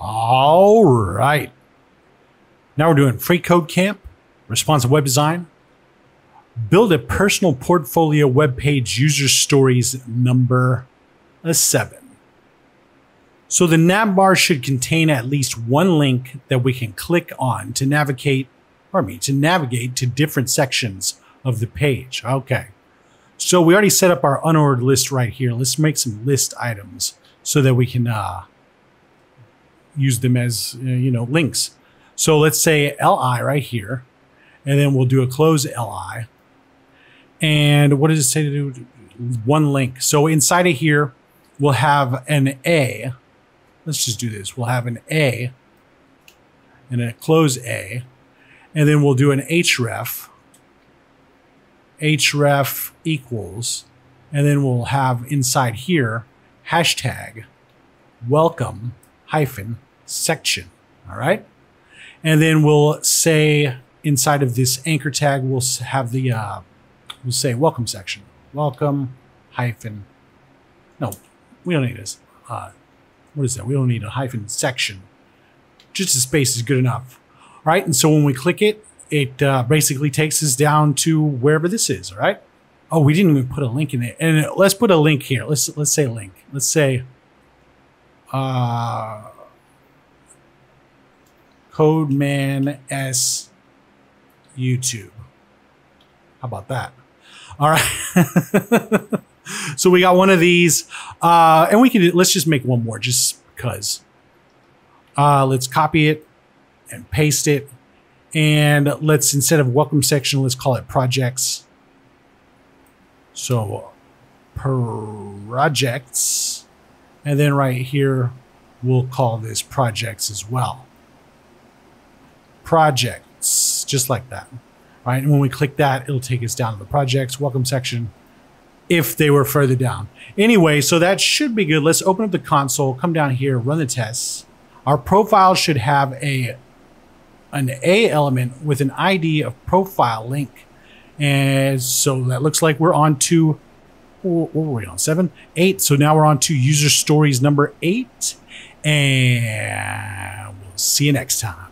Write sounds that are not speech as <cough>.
All right. Now we're doing free code camp, responsive web design, build a personal portfolio web page user stories number seven. So the nav bar should contain at least one link that we can click on to navigate, pardon me, to navigate to different sections of the page. Okay. So we already set up our unordered list right here. Let's make some list items so that we can uh, use them as, uh, you know, links. So let's say LI right here, and then we'll do a close LI. And what does it say to do? One link. So inside of here, we'll have an A. Let's just do this. We'll have an A and a close A. And then we'll do an href. href equals. And then we'll have inside here hashtag welcome hyphen section. All right. And then we'll say inside of this anchor tag, we'll have the, uh, we'll say welcome section. Welcome hyphen. No, we don't need this. Uh, what is that? We don't need a hyphen section. Just a space is good enough. All right. And so when we click it, it uh, basically takes us down to wherever this is. All right. Oh, we didn't even put a link in it. And let's put a link here. Let's let's say link. Let's say uh Codeman S YouTube. How about that? All right. <laughs> so we got one of these, uh, and we can let's just make one more just because. Uh, let's copy it and paste it, and let's instead of welcome section, let's call it projects. So projects, and then right here, we'll call this projects as well projects, just like that. Right. And when we click that, it'll take us down to the projects welcome section if they were further down. Anyway, so that should be good. Let's open up the console, come down here, run the tests. Our profile should have a an A element with an ID of profile link. And so that looks like we're on to what were we on? Seven, eight. So now we're on to user stories number eight. And we'll see you next time.